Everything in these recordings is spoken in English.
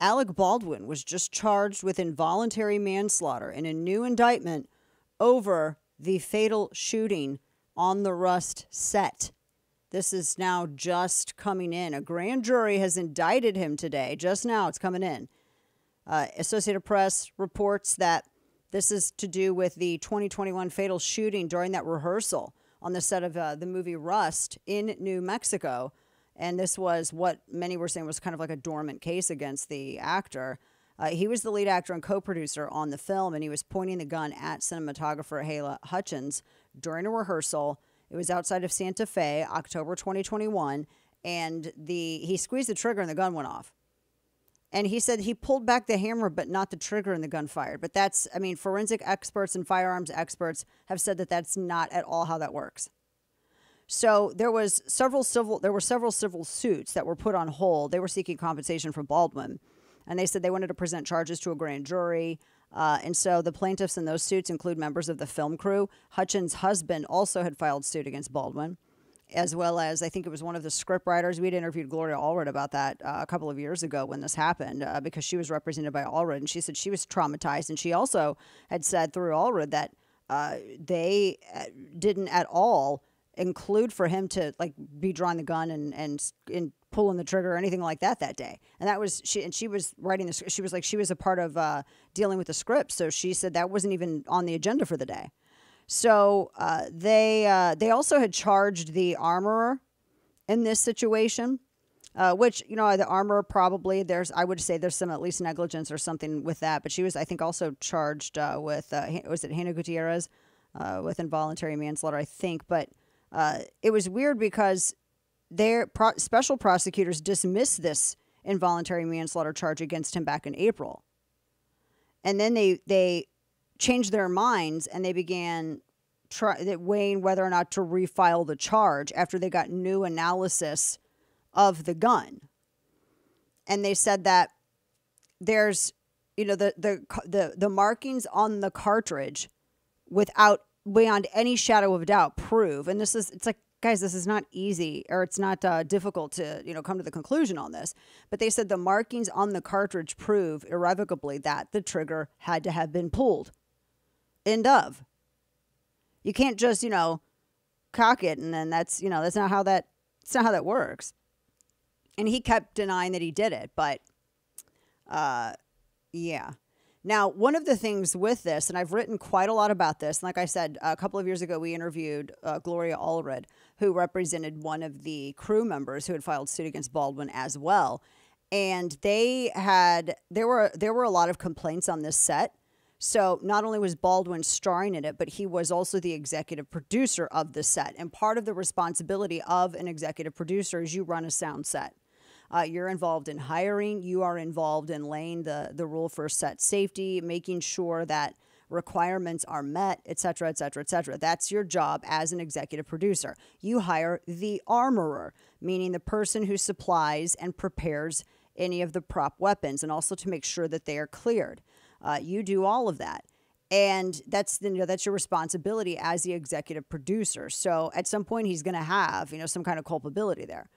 Alec Baldwin was just charged with involuntary manslaughter in a new indictment over the fatal shooting on the Rust set. This is now just coming in. A grand jury has indicted him today. Just now, it's coming in. Uh, Associated Press reports that this is to do with the 2021 fatal shooting during that rehearsal on the set of uh, the movie Rust in New Mexico. And this was what many were saying was kind of like a dormant case against the actor. Uh, he was the lead actor and co producer on the film, and he was pointing the gun at cinematographer Halyna Hutchins during a rehearsal. It was outside of Santa Fe, October 2021, and the he squeezed the trigger and the gun went off. And he said he pulled back the hammer, but not the trigger, and the gun fired. But that's, I mean, forensic experts and firearms experts have said that that's not at all how that works. So there was several civil, there were several civil suits that were put on hold. They were seeking compensation from Baldwin, and they said they wanted to present charges to a grand jury. Uh, and so the plaintiffs in those suits include members of the film crew. Hutchins' husband also had filed suit against Baldwin as well as I think it was one of the scriptwriters. We'd interviewed Gloria Allred about that uh, a couple of years ago when this happened uh, because she was represented by Allred, and she said she was traumatized, and she also had said through Allred that uh, they uh, didn't at all include for him to like be drawing the gun and and and pulling the trigger or anything like that that day. And that was she and she was writing this. She was like she was a part of uh, dealing with the script, so she said that wasn't even on the agenda for the day. So uh, they uh, they also had charged the armorer in this situation, uh, which you know the armorer probably there's I would say there's some at least negligence or something with that. But she was I think also charged uh, with uh, was it Hannah Gutierrez uh, with involuntary manslaughter I think. But Uh, it was weird because their pro- special prosecutors dismissed this involuntary manslaughter charge against him back in April, and then they they changed their minds and they began try, weighing whether or not to refile the charge after they got new analysis of the gun. And they said that there's, you know, the, the, the, the markings on the cartridge without, beyond any shadow of doubt, prove, and this is, it's like, guys, this is not easy or it's not uh, difficult to, you know, come to the conclusion on this. But they said the markings on the cartridge prove irrevocably that the trigger had to have been pulled. End of. You can't just, you know, cock it and then that's, you know, that's not how that it's not how that works. And he kept denying that he did it, but uh yeah. Now, one of the things with this, and I've written quite a lot about this, like I said, a couple of years ago, we interviewed uh, Gloria Allred, who represented one of the crew members who had filed suit against Baldwin as well. And they had there were there were a lot of complaints on this set so not only was Baldwin starring in it, but he was also the executive producer of the set. And part of the responsibility of an executive producer is you run a sound set. Uh, you're involved in hiring. You are involved in laying the the rule for set safety, making sure that requirements are met, et cetera, et cetera, et cetera. That's your job as an executive producer. You hire the armorer, meaning the person who supplies and prepares any of the prop weapons, and also to make sure that they are cleared. Uh, you do all of that. And that's you know that's your responsibility as the executive producer. So at some point he's going to have you know some kind of culpability there,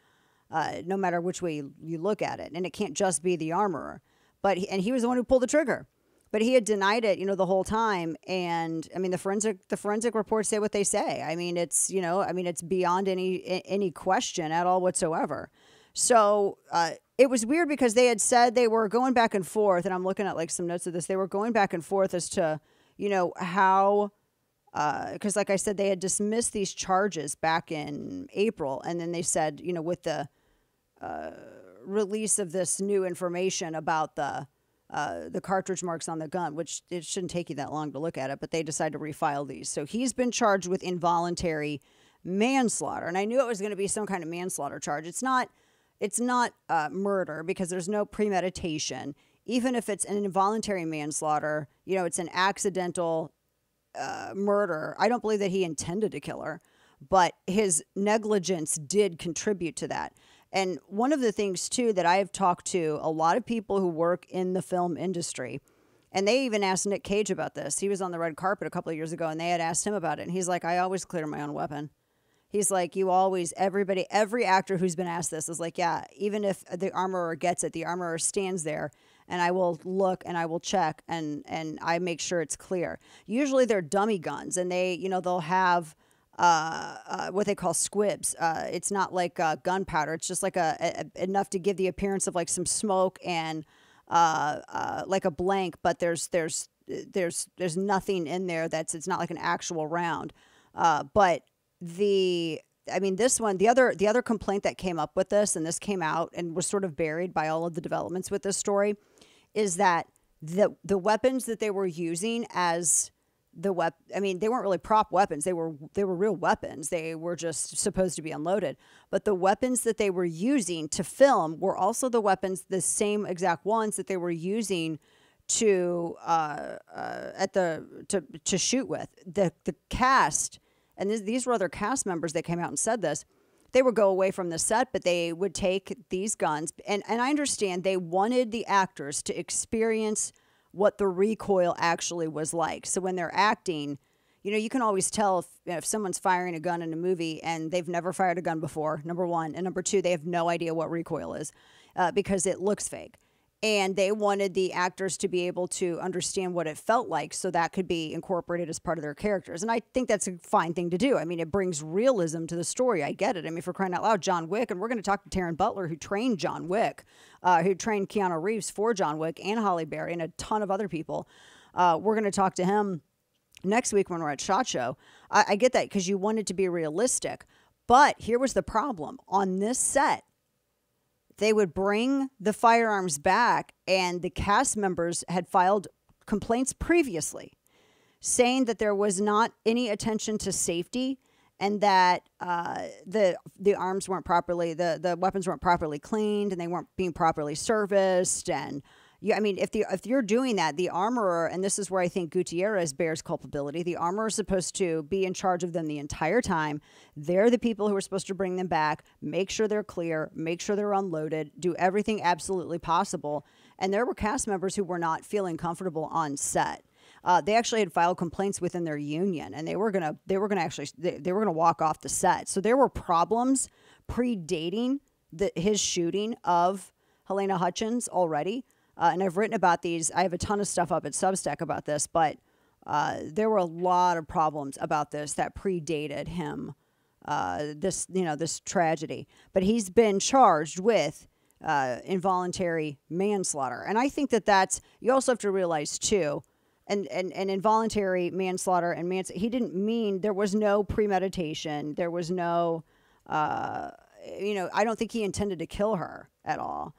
uh, no matter which way you, you look at it. And it can't just be the armorer. But he, and he was the one who pulled the trigger but he had denied it, you know, the whole time. And I mean, the forensic the forensic reports say what they say. I mean, it's you know, I mean, it's beyond any any question at all whatsoever. So uh, it was weird because they had said they were going back and forth, and I'm looking at like some notes of this. They were going back and forth as to, you know, how, because uh, like I said, they had dismissed these charges back in April, and then they said, you know, with the release of this new information about the uh, the cartridge marks on the gun, which it shouldn't take you that long to look at it, but they decided to refile these. So he's been charged with involuntary manslaughter, and I knew it was going to be some kind of manslaughter charge. It's not it's not uh, murder because there's no premeditation. Even if it's an involuntary manslaughter, you know, it's an accidental uh, murder. I don't believe that he intended to kill her, but his negligence did contribute to that. And one of the things, too, that I have talked to a lot of people who work in the film industry, and they even asked Nick Cage about this. He was on the red carpet a couple of years ago, and they had asked him about it. And he's like, I always clear my own weapon. He's like, you always, everybody, every actor who's been asked this is like, yeah, even if the armorer gets it, the armorer stands there and I will look and I will check and and I make sure it's clear. Usually they're dummy guns and they, you know, they'll have uh, uh, what they call squibs. Uh, it's not like uh, gunpowder. It's just like a, a, enough to give the appearance of like some smoke and like a blank, but there's there's there's there's nothing in there that's it's not like an actual round. but the I mean this one the other the other complaint that came up with this and this came out and was sort of buried by all of the developments with this story is that the the weapons that they were using as the wep I mean they weren't really prop weapons. They were they were real weapons. They were just supposed to be unloaded. But the weapons that they were using to film were also the weapons the same exact ones that they were using to uh, uh, at the to to shoot with. The the cast and this, these were other cast members that came out and said this they would go away from the set, but they would take these guns. And, and I understand they wanted the actors to experience what the recoil actually was like. So when they're acting, you know, you can always tell if, if someone's firing a gun in a movie and they've never fired a gun before, number one. And number two, they have no idea what recoil is uh, because it looks fake and they wanted the actors to be able to understand what it felt like so that could be incorporated as part of their characters. And i think that's a fine thing to do. I mean it brings realism to the story. I get it. I mean for crying out loud john wick and we're going to talk to taran butler who trained john wick uh, who trained keanu reeves for john wick and halle berry and a ton of other people. Uh, we're going to talk to him next week when we're at shot show. I, I get that because you wanted to be realistic but here was the problem. On this set they would bring the firearms back, and the cast members had filed complaints previously saying that there was not any attention to safety and that uh, the the arms weren't properly the the weapons weren't properly cleaned and they weren't being properly serviced and you, I mean, if the if you're doing that, the armorer, and this is where I think Gutierrez bears culpability. The armorer is supposed to be in charge of them the entire time. They're the people who are supposed to bring them back, make sure they're clear, make sure they're unloaded, do everything absolutely possible. And there were cast members who were not feeling comfortable on set. Uh, they actually had filed complaints within their union, and they were gonna they were gonna actually they, they were gonna walk off the set. So there were problems predating the, his shooting of Halyna Hutchins already. Uh, and I've written about these. I have a ton of stuff up at Substack about this, but uh, there were a lot of problems about this that predated him. Uh, this, you know, this tragedy. But he's been charged with uh, involuntary manslaughter, and I think that that's. You also have to realize too, and and, and involuntary manslaughter and. He didn't mean there was no premeditation. There was no. Uh, you know, I don't think he intended to kill her at all.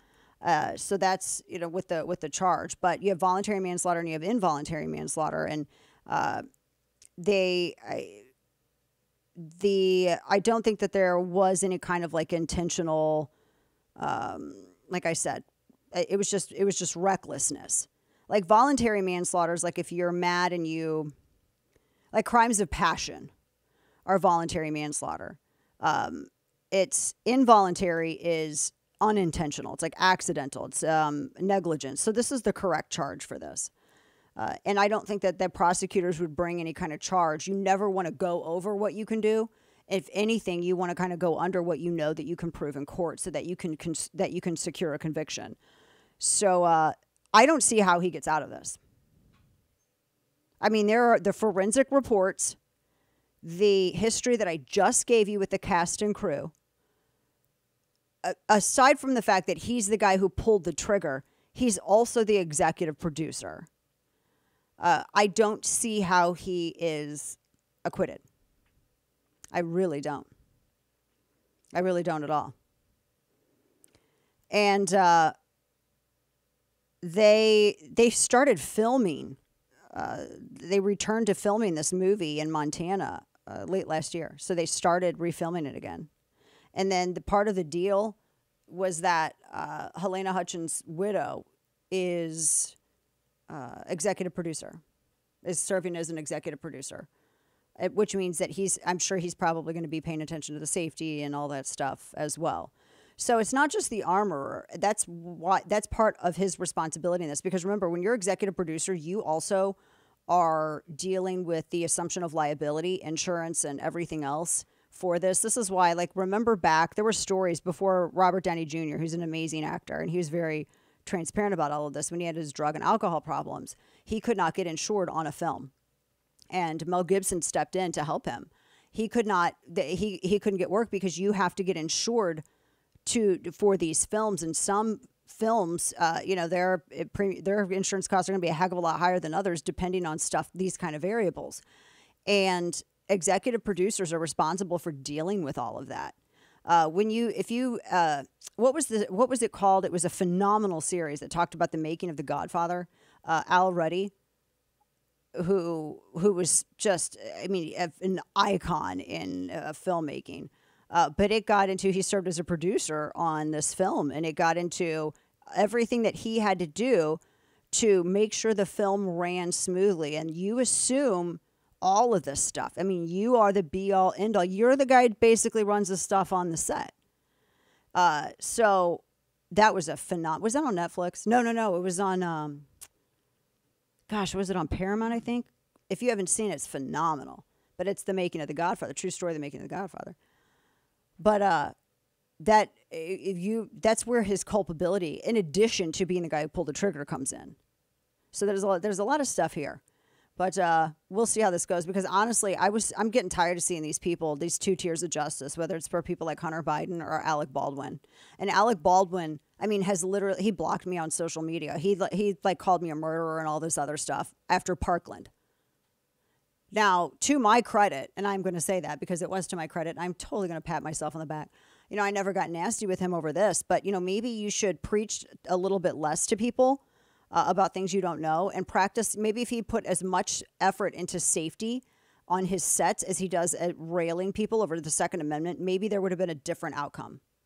Uh, so that's you know with the with the charge, but you have voluntary manslaughter and you have involuntary manslaughter, and uh, they I, the I don't think that there was any kind of like intentional, um, like I said, it was just it was just recklessness. Like voluntary manslaughter is like if you're mad and you, like crimes of passion, are voluntary manslaughter. Um, it's involuntary is unintentional. It's like accidental. It's um, negligence. So this is the correct charge for this. Uh, and I don't think that the prosecutors would bring any kind of charge. You never want to go over what you can do. If anything, you want to kind of go under what you know that you can prove in court, so that you can that you can secure a conviction. So uh, I don't see how he gets out of this. I mean, there are the forensic reports, the history that I just gave you with the cast and crew aside from the fact that he's the guy who pulled the trigger, he's also the executive producer. Uh, I don't see how he is acquitted. I really don't. I really don't at all. And uh, they they started filming. Uh, they returned to filming this movie in Montana uh, late last year. So they started refilming it again. And then the part of the deal was that uh, Halyna Hutchins' widow is uh, executive producer, is serving as an executive producer, which means that he's, I'm sure he's probably going to be paying attention to the safety and all that stuff as well. So it's not just the armorer. That's why that's part of his responsibility in this. Because remember, when you're executive producer, you also are dealing with the assumption of liability, insurance, and everything else for this. This is why, like, remember back, there were stories before Robert Downey Jr., who's an amazing actor, and he was very transparent about all of this when he had his drug and alcohol problems. He could not get insured on a film. And Mel Gibson stepped in to help him. He could not, he, he couldn't get work because you have to get insured to for these films and some films uh, you know their their insurance costs are going to be a heck of a lot higher than others depending on stuff these kind of variables and executive producers are responsible for dealing with all of that. Uh, when you, if you, uh, what was the, what was it called? It was a phenomenal series that talked about the making of The Godfather. Uh, Al Ruddy, who who was just, I mean, an icon in uh, filmmaking. Uh, but it got into he served as a producer on this film, and it got into everything that he had to do to make sure the film ran smoothly. And you assume all of this stuff. I mean, you are the be all end all. You're the guy basically runs the stuff on the set. Uh, so that was a phenom. Was that on Netflix? No, no, no. It was on. Um, gosh, was it on Paramount? I think. If you haven't seen it, it's phenomenal. But it's the making of the Godfather. True story, the making of the Godfather. But uh, that if you that's where his culpability, in addition to being the guy who pulled the trigger, comes in. So there's a lot, there's a lot of stuff here. But uh, we'll see how this goes because honestly, I was I'm getting tired of seeing these people, these two tiers of justice, whether it's for people like Hunter Biden or Alec Baldwin. And Alec Baldwin, I mean, has literally he blocked me on social media. He he like called me a murderer and all this other stuff after Parkland. Now, to my credit, and I'm going to say that because it was to my credit, I'm totally going to pat myself on the back. You know, I never got nasty with him over this, but you know, maybe you should preach a little bit less to people uh, about things you don't know and practice. Maybe if he put as much effort into safety on his sets as he does at railing people over the Second Amendment, maybe there would have been a different outcome.